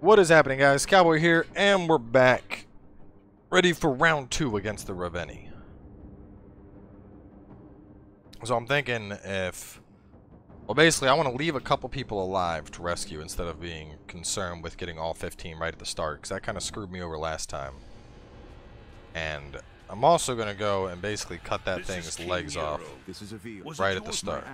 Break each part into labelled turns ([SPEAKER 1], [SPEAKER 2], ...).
[SPEAKER 1] What is happening, guys? Cowboy here, and we're back. Ready for round two against the Ravenii. So I'm thinking if... Well, basically, I want to leave a couple people alive to rescue instead of being concerned with getting all 15 right at the start, because that kind of screwed me over last time. And I'm also going to go and basically cut that
[SPEAKER 2] This
[SPEAKER 1] thing's legs
[SPEAKER 2] Nero.
[SPEAKER 1] off.
[SPEAKER 3] This is Avil.
[SPEAKER 2] Was it
[SPEAKER 1] right at the
[SPEAKER 2] yours,
[SPEAKER 1] start.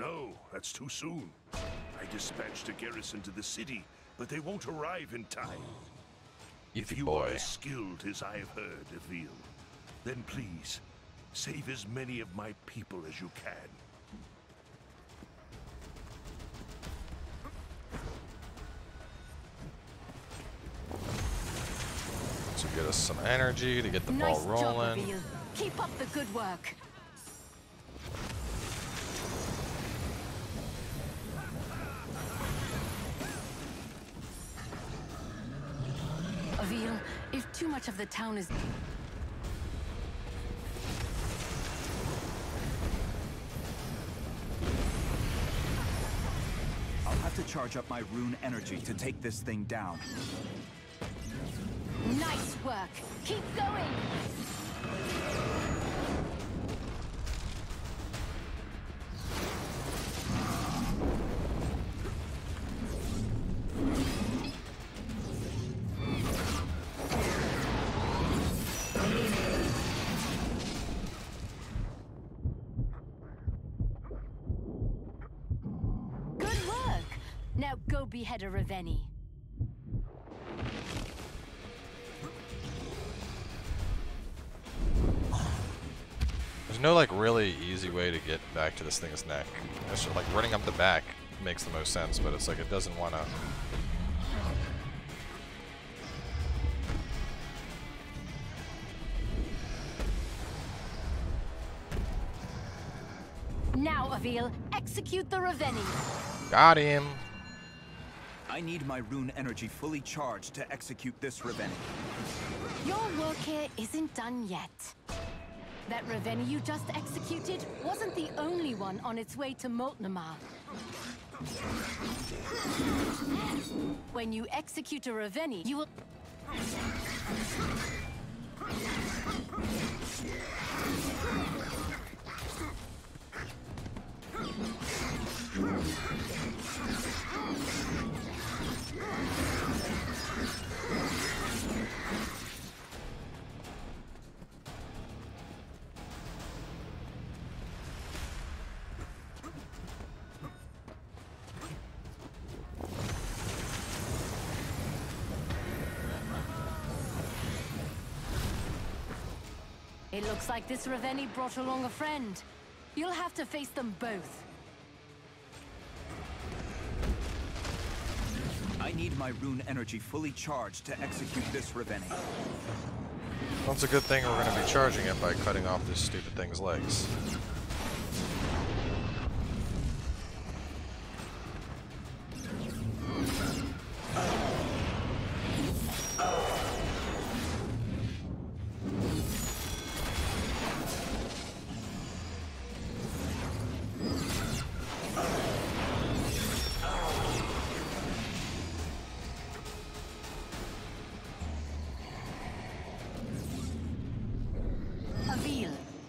[SPEAKER 3] Ally.
[SPEAKER 2] If you
[SPEAKER 3] King
[SPEAKER 2] Multnomah. No, that's too soon. I dispatched a garrison to the city, but they won't arrive in time. If you
[SPEAKER 1] boy.
[SPEAKER 2] are as skilled as I have heard, Avil, then please save as many of my people as you can.
[SPEAKER 1] To get us some energy, to get the
[SPEAKER 4] nice
[SPEAKER 1] ball
[SPEAKER 4] job,
[SPEAKER 1] rolling.
[SPEAKER 4] Reveal. Keep up the good work. Much of the town is...
[SPEAKER 3] I'll have to charge up my rune energy to take this thing down.
[SPEAKER 4] Nice work. Keep going. Ravenii.
[SPEAKER 1] There's no like really easy way to get back to this thing's neck. It's just like running up the back makes the most sense, but it's like it doesn't want to.
[SPEAKER 4] Now, Avil, execute the Ravenii.
[SPEAKER 1] Got him.
[SPEAKER 3] I need my rune energy fully charged to execute this Ravenii.
[SPEAKER 4] Your work here isn't done yet. That Ravenii you just executed wasn't the only one on its way to Moltnamar. When you execute a Ravenii, you will... It looks like this Ravenii brought along a friend. You'll have to face them both.
[SPEAKER 3] I need my rune energy fully charged to execute this Ravenii.
[SPEAKER 1] Well, it's a good thing we're going to be charging it by cutting off this stupid thing's legs.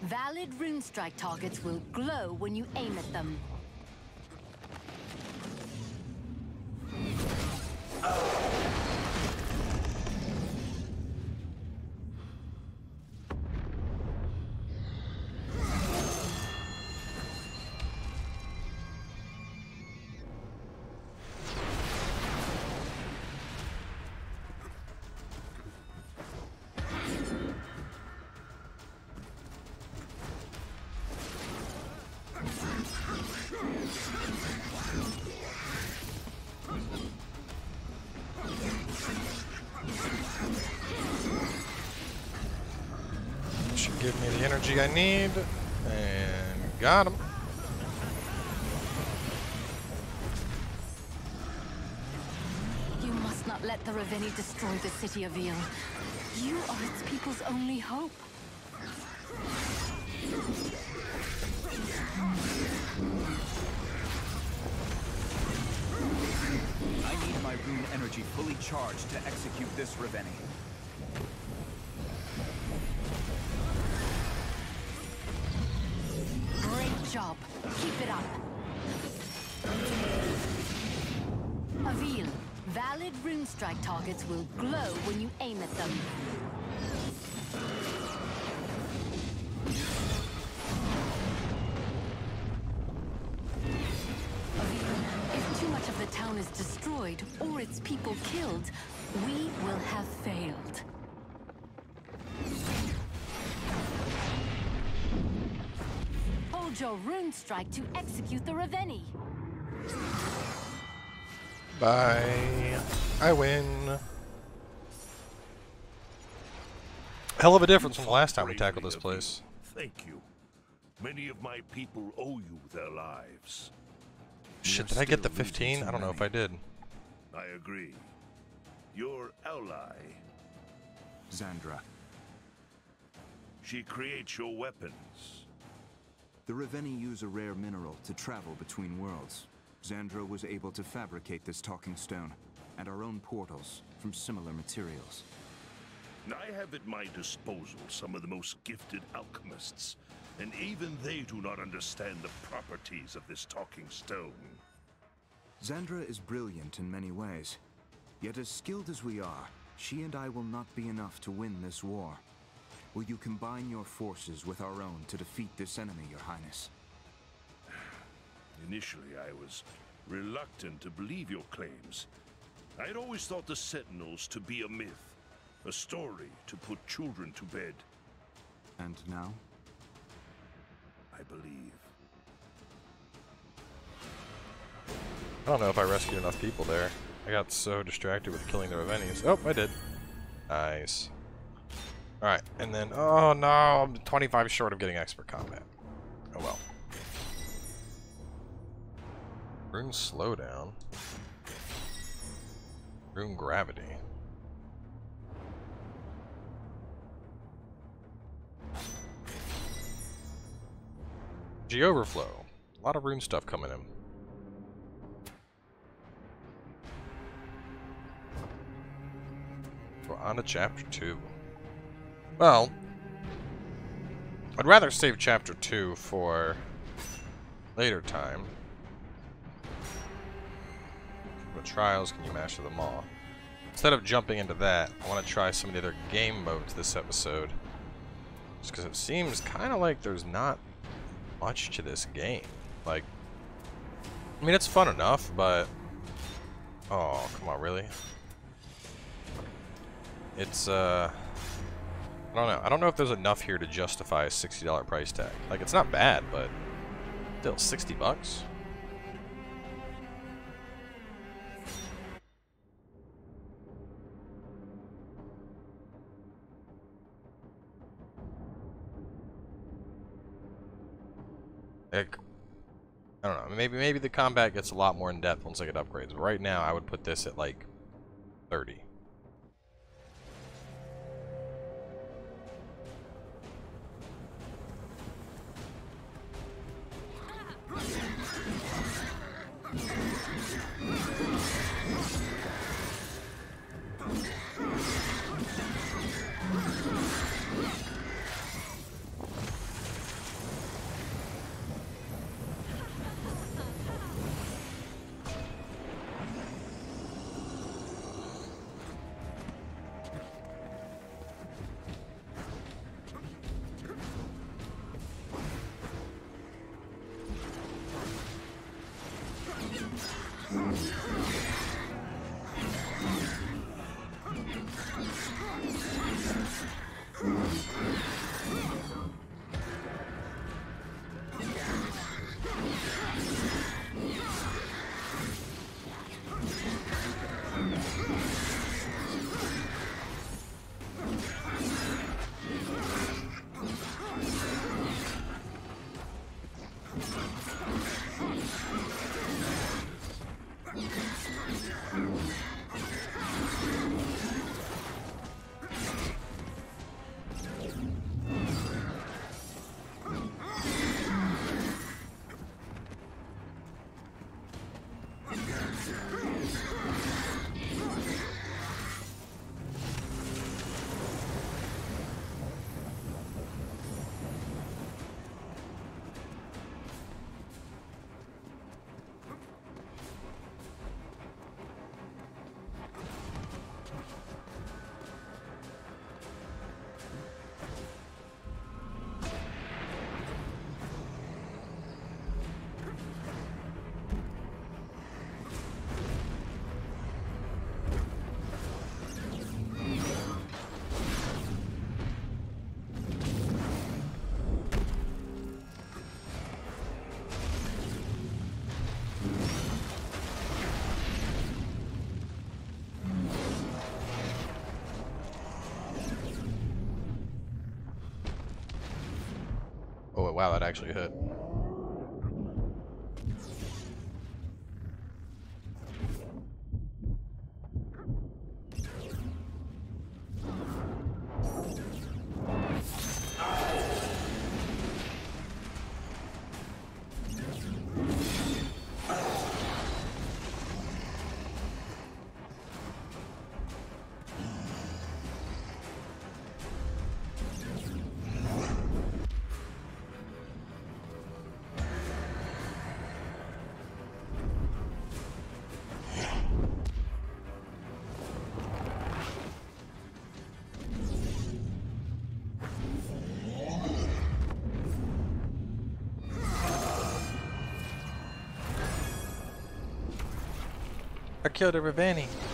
[SPEAKER 4] Valid rune strike targets will glow when you aim at them.
[SPEAKER 1] Give me the energy I need. And got him.
[SPEAKER 4] You must not let the Ravenii destroy the city of Eel. You are its people's only hope.
[SPEAKER 3] I need my rune energy fully charged to execute this
[SPEAKER 4] Ravenii. Keep. Avil, valid rune strike targets will glow when you aim at them. If too much of the town is destroyed or its people killed, we will have failed. Hold your rune strike to execute the Ravenii.
[SPEAKER 1] Bye. I win. Hell of a difference from the last time we tackled this place.
[SPEAKER 2] Thank you. Many of my people owe you their lives.
[SPEAKER 1] Shit, did I get the 15? I don't know if. I did.
[SPEAKER 2] I agree. Your ally,
[SPEAKER 3] Xandra.
[SPEAKER 2] she creates your weapons.
[SPEAKER 3] The Ravenii use a rare mineral to travel between worlds. Xandra was able to fabricate this talking stone, and our own portals from similar materials.
[SPEAKER 2] I have at my disposal some of the most gifted alchemists, and even they do not understand the properties of this talking stone.
[SPEAKER 3] Xandra is brilliant in many ways. Yet as skilled as we are, she and I will not be enough to win this war. Will you combine your forces with our own to defeat this enemy, Your Highness?
[SPEAKER 2] Initially, I was reluctant to believe your claims. I had always thought the Sentinels to be a myth, a story to put children to bed.
[SPEAKER 3] And now?
[SPEAKER 2] I believe.
[SPEAKER 1] I don't know if I rescued enough people there. I got so distracted with killing the Revenis. Oh, I did. Nice. Alright, and then, oh no, I'm 25 short of getting expert combat. Oh well. Rune slowdown. Rune gravity. G overflow. A lot of rune stuff coming in. We're on to chapter 2. Well, I'd rather save chapter 2 for later time. What trials can you master them all? Instead of jumping into that, I want to try some of the other game modes this episode. Just because it seems kind of like there's not much to this game. Like, I mean, it's fun enough, but... Oh, come on, really? It's, uh... I don't know. I don't know if there's enough here to justify a $60 price tag. Like, it's not bad, but... Still, 60 bucks? Like, I don't know. Maybe maybe the combat gets a lot more in depth once I get upgrades. But right now, I would put this at like 30. Okay. Actually hit. I killed a Ravenii.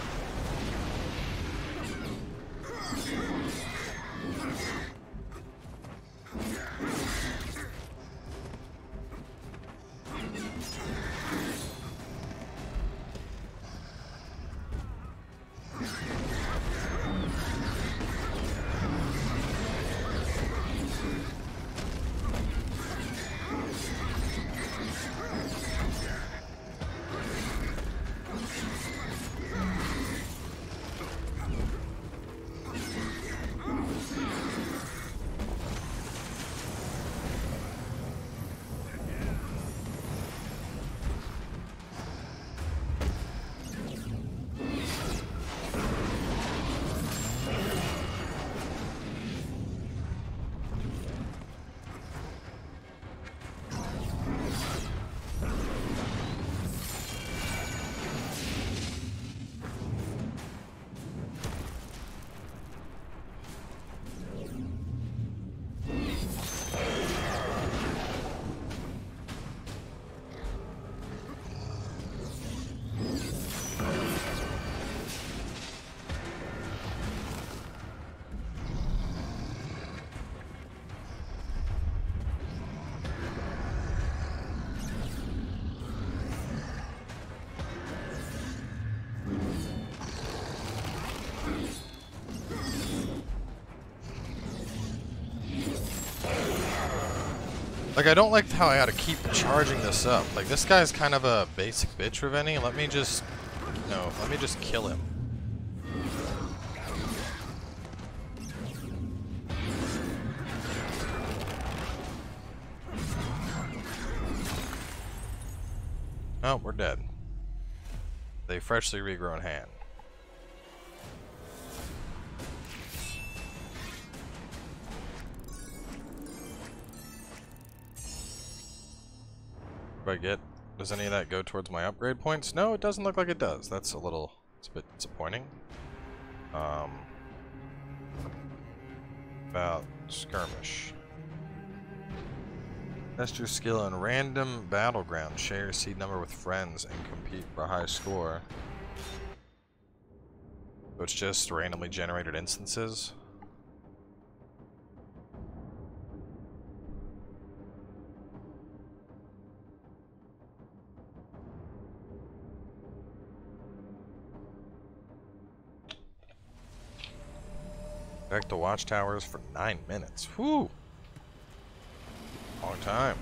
[SPEAKER 1] Like, I don't like how I gotta keep charging this up. Like, this guy's kind of a basic bitch, Ravenii. Let me just... No, let me just kill him. Oh, we're dead. They freshly regrown hand. I get... Does any of that go towards my upgrade points? No, it doesn't look like it does. That's a little... It's a bit disappointing. Um... About skirmish. Test your skill in random battleground. Share your seed number with friends and compete for a high score. So it's just randomly generated instances. Back to watchtowers for nine minutes. Whew. Long time.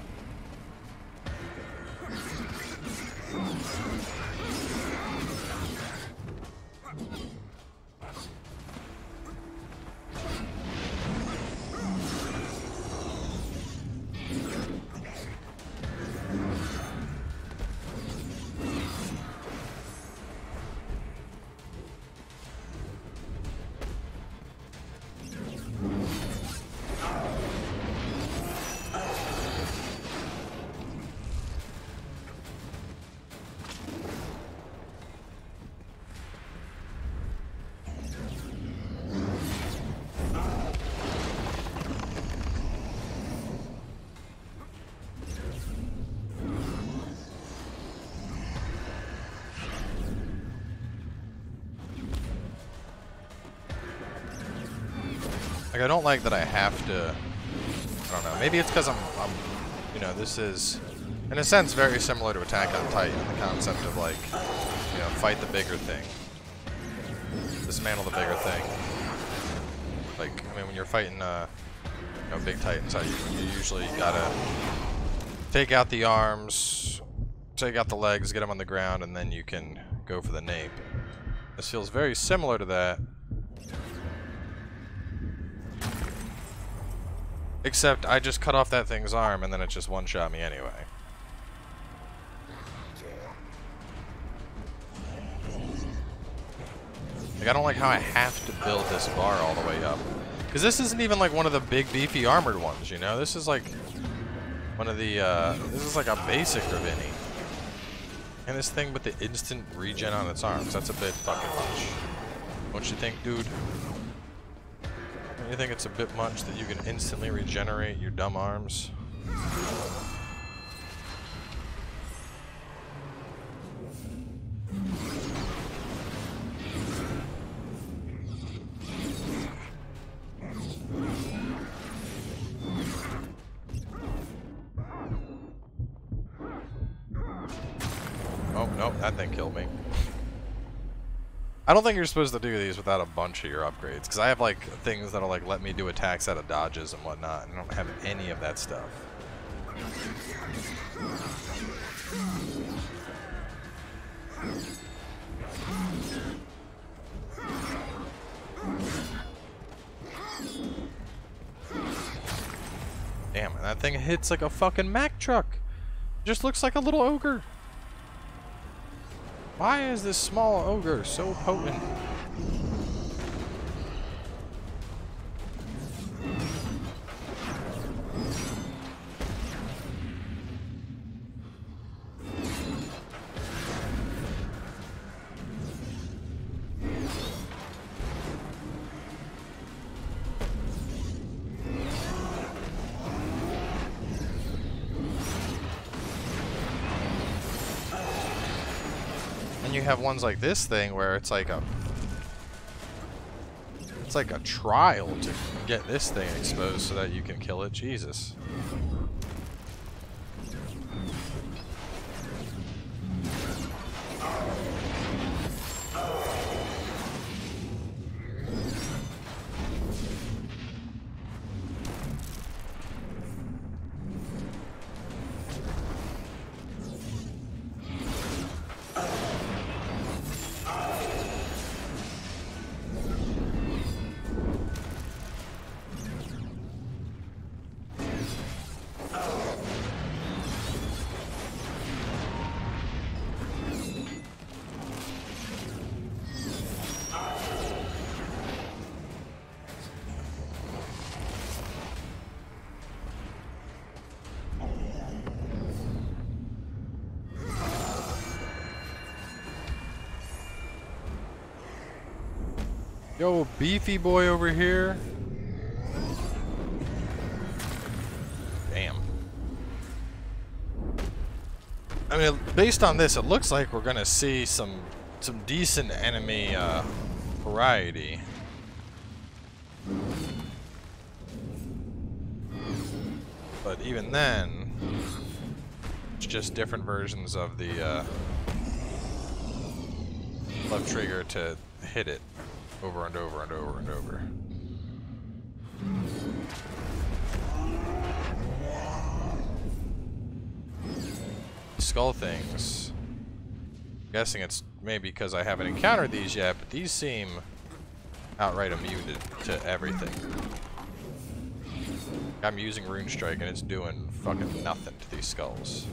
[SPEAKER 1] Like, I don't like that I have to... I don't know. Maybe it's because I'm, I'm... You know, this is, in a sense, very similar to Attack on Titan. The concept of, like, you know, fight the bigger thing. Dismantle the bigger thing. Like, I mean, when you're fighting, uh... you know, big titans, you usually gotta take out the arms, take out the legs, get them on the ground, and then you can go for the nape. This feels very similar to that. Except I just cut off that thing's arm and then it just one-shot me anyway. Like, I don't like how I have to build this bar all the way up. Because this isn't even like one of the big beefy armored ones, you know? This is like one of the, uh, this is like a basic Ravenii. And this thing with the instant regen on its arms, that's a bit fucking much. Don't you think, dude? You think it's a bit much that you can instantly regenerate your dumb arms? Oh, no, that thing killed me. I don't think you're supposed to do these without a bunch of your upgrades, because I have like things that'll like let me do attacks out of dodges and whatnot, and I don't have any of that stuff. Damn, and that thing hits like a fucking Mack truck. Just looks like a little ogre. Why is this small ogre so potent? Have ones like this thing where it's like a it's like a trial to get this thing exposed so that you can kill it. Jesus. Yo, beefy boy over here. Damn. I mean, based on this, it looks like we're gonna see some some decent enemy uh, variety. But even then, it's just different versions of the uh, left trigger to hit it over and over and over and over. Skull things. I'm guessing it's maybe because I haven't encountered these yet, but these seem outright immune to, to everything. I'm using Rune Strike and it's doing fucking nothing to these skulls.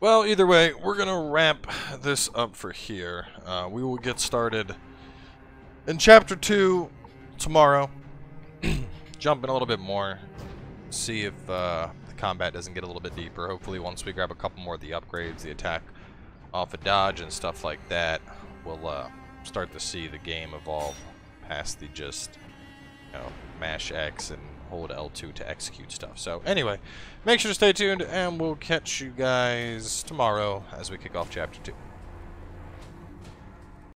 [SPEAKER 1] Well, either way, we're going to wrap this up for here. Uh, we will get started in Chapter 2 tomorrow. Jump in a little bit more. See if uh, the combat doesn't get a little bit deeper. Hopefully, once we grab a couple more of the upgrades, the attack off a of dodge and stuff like that, we'll uh, start to see the game evolve past the just, you know, mash X and hold L2 to execute stuff. So anyway, make sure to stay tuned, and we'll catch you guys tomorrow as we kick off Chapter 2.